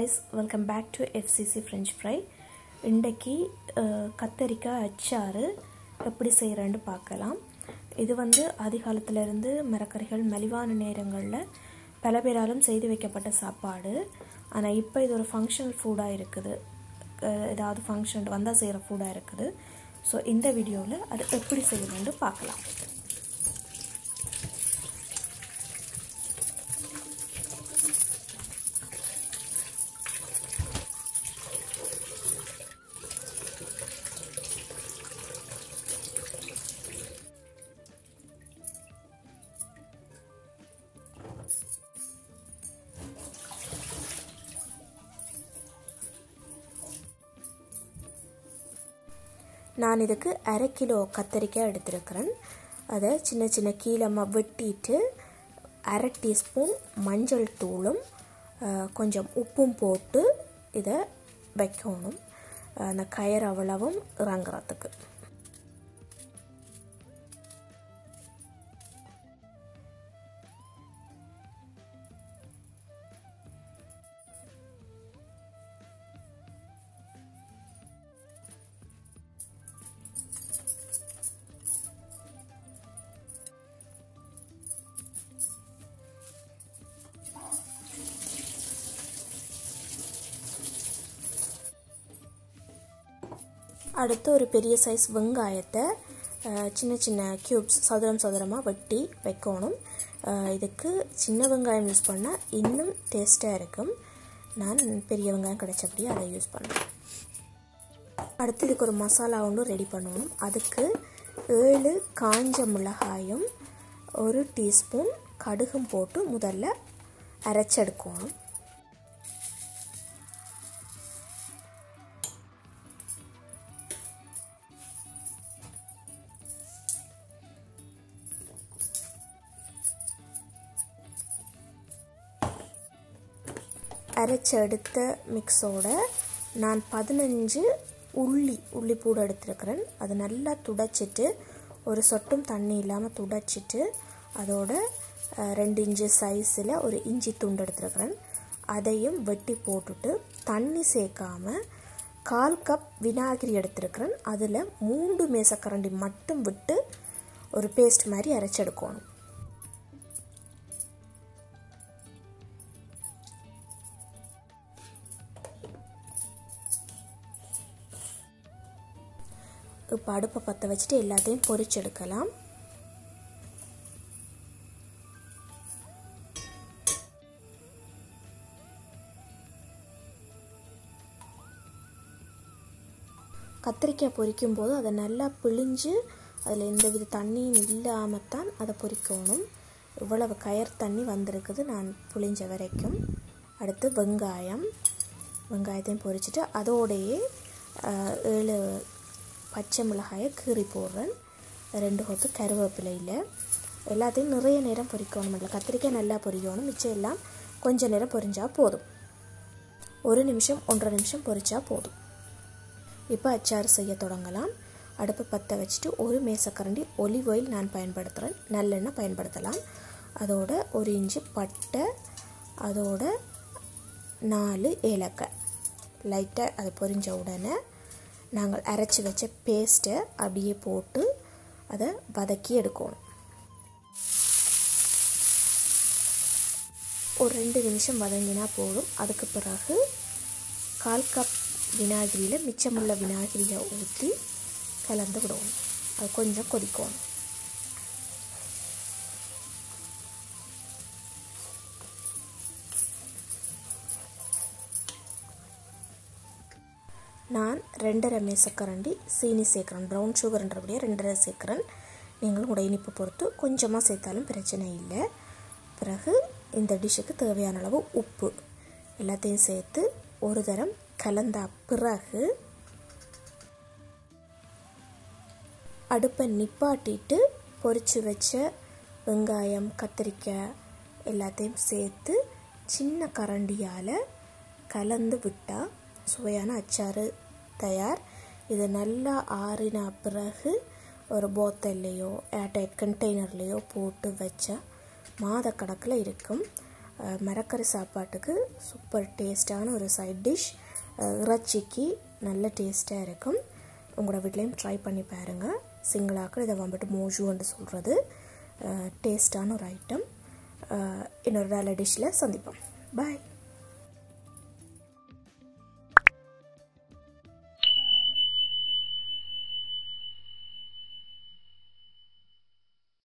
Guys welcome back to FCC French fry இன்றைக்கி கத்தரிக்காய் அச்சாறு எப்படி செய்கிறேன்னு பார்க்கலாம். இது வந்து ஆதிகாலத்திலிருந்து மரக்கறிகள் மலிவான நேரங்களில் பல பேராலும் செய்து வைக்கப்பட்ட சாப்பாடு. ஆனால் இப்போ இது ஒரு ஃபங்க்ஷனல் ஃபுட்டாக இருக்குது. ஏதாவது ஃபங்க்ஷன் வந்தால் செய்கிற ஃபுட்டாக இருக்குது. ஸோ இந்த வீடியோவில் அது எப்படி செய்யணும்னு பார்க்கலாம். நான் இதுக்கு அரை கிலோ கத்தரிக்காய் எடுத்திருக்கிறேன். அதை சின்ன சின்ன கீழமாக வெட்டிட்டு அரை டீஸ்பூன் மஞ்சள் தூளும் கொஞ்சம் உப்பும் போட்டு இதை வைக்கணும். அந்த கயிறு அவ்வளவும் இறங்குறதுக்கு. அடுத்து ஒரு பெரிய சைஸ் வெங்காயத்தை சின்ன சின்ன க்யூப்ஸ் சதுரம் சதுரமாக வெட்டி வைக்கணும். இதுக்கு சின்ன வெங்காயம் யூஸ் பண்ணால் இன்னும் டேஸ்ட்டாக இருக்கும். நான் பெரிய வெங்காயம் கிடைச்சபடி அதை யூஸ் பண்ணுவேன் அடுத்து இதுக்கு ஒரு மசாலா ஒன்று ரெடி பண்ணணும் அதுக்கு ஏழு காஞ்ச மிளகாயும் ஒரு டீஸ்பூன் கடுகும் போட்டு முதல்ல அரைச்செடுக்கணும் அரைச்செடுத்த மிக்ஸோட நான் பதினஞ்சு உள்ளி உள்ளி பூடு எடுத்துருக்கிறேன். அது நல்லா துடைச்சிட்டு ஒரு சொட்டும் தண்ணி இல்லாமல் துடைச்சிட்டு அதோட ரெண்டு இன்ச்சு சைஸில் ஒரு இஞ்சி துண்டு எடுத்துருக்கிறேன். அதையும் வெட்டி போட்டுட்டு தண்ணி சேர்க்காம கால் கப் விநாகிரி எடுத்துருக்கிறேன். அதில் மூன்று மேசக்கரண்டி மட்டும் விட்டு ஒரு பேஸ்ட் மாதிரி அரைச்செடுக்கணும். இப்போ அடுப்பை பற்ற வச்சுட்டு எல்லாத்தையும் பொரிச்செடுக்கலாம். கத்திரிக்காய் பொரிக்கும் போது அதை நல்லா பிழிஞ்சு அதில் எந்த வித தண்ணியும் இல்லாமல் தான் அதை பொரிக்கணும். இவ்வளவு கயர் தண்ணி வந்திருக்குது நான் புளிஞ்ச வரைக்கும். அடுத்து வெங்காயம். வெங்காயத்தையும் பொரிச்சிட்டு அதோடையே ஏழு பச்சை மிளகாயை கீறி போடுறேன். ரெண்டு கொத்து கருவேப்பிலையில். எல்லாத்தையும் நிறைய நேரம் பொரிக்கணும் இல்லை. கத்திரிக்காய் நல்லா பொரிக்கணும் மிச்சம் எல்லாம் கொஞ்சம் நேரம் பொரிஞ்சால் போதும். ஒரு நிமிஷம் ஒன்றரை நிமிஷம் பொரிச்சா போதும். இப்போ அச்சாறு செய்ய தொடங்கலாம். அடுப்பை பற்ற வச்சுட்டு ஒரு மேசக்கரண்டி ஒலிவ் ஆயில் நான் பயன்படுத்துகிறேன் நல்லெண்ணெய் பயன்படுத்தலாம். அதோட ஒரு இன்ச்சு பட்டை அதோட நாலு ஏலக்காய். லைட்டாக அது பொரிஞ்ச உடனே நாங்கள் அரைச்சி வச்ச பேஸ்ட்டை அப்படியே போட்டு அதை வதக்கி எடுக்கணும். ஒரு ரெண்டு நிமிஷம் வதங்கினா போதும். அதுக்கு பிறகு கால் கப் விநாகிரியில் மிச்சமுள்ள விநாகிரியை ஊற்றி கலந்து விடுவோம். அது கொஞ்சம் கொதிக்கணும் நான் ரெண்டரை மேசக்கரண்டி சீனி சேர்க்குறேன். ப்ரௌன் சுகர்ன்றபடியே ரெண்டரை சேர்க்குறேன். நீங்களும் உடைய இனிப்பு பொறுத்து கொஞ்சமாக சேர்த்தாலும் பிரச்சனை இல்லை. பிறகு இந்த டிஷ்ஷுக்கு தேவையான அளவு உப்பு எல்லாத்தையும் சேர்த்து ஒரு தரம் கலந்த பிறகு அடுப்பை நிப்பாட்டிட்டு பொரித்து வச்ச வெங்காயம் கத்திரிக்காய் எல்லாத்தையும் சேர்த்து சின்ன கரண்டியால் கலந்து விட்டால் சுவையான அச்சாறு தயார். இது நல்லா ஆறின பிறகு ஒரு போத்தல்லையோ ஏர்டைட் கண்டெய்னர்லேயோ போட்டு வச்சா மாத கணக்கில் இருக்கும் மரக்கறி சாப்பாட்டுக்கு சூப்பர் டேஸ்டான ஒரு சைட் டிஷ் இறைச்சிக்கு நல்ல டேஸ்ட்டாக இருக்கும். உங்களோட வீட்லேயும் ட்ரை பண்ணி பாருங்கள் சிங்கிளாக்கள் இதை வந்துட்டு மோஜுன்னு சொல்கிறது டேஸ்டான ஒரு ஐட்டம் இன்னொரு நல்ல டிஷ்ஷில் சந்திப்போம். பாய்